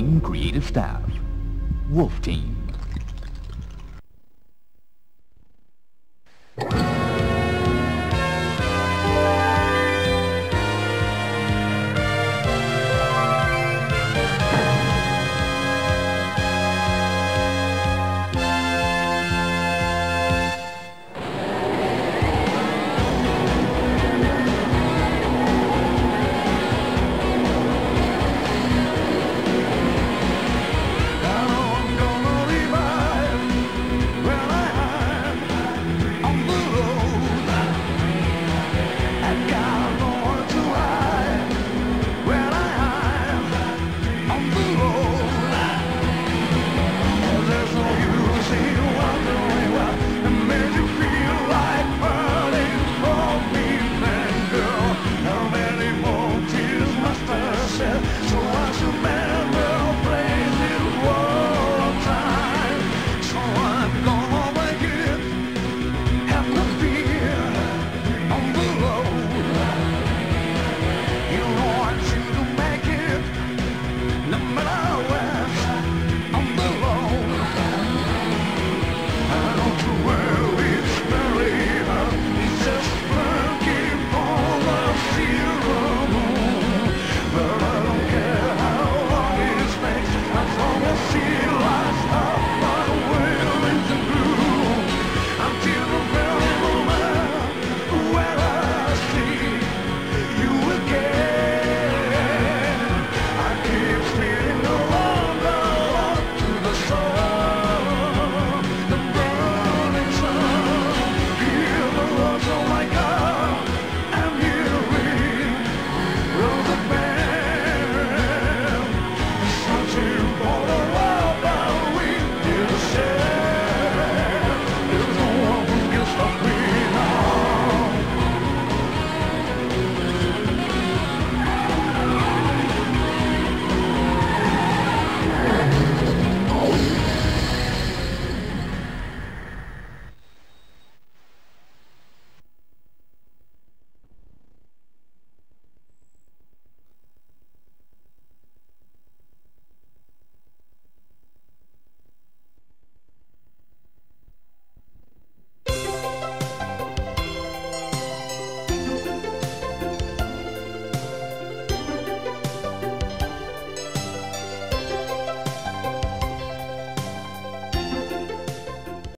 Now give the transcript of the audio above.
Team creative staff. Wolf Team.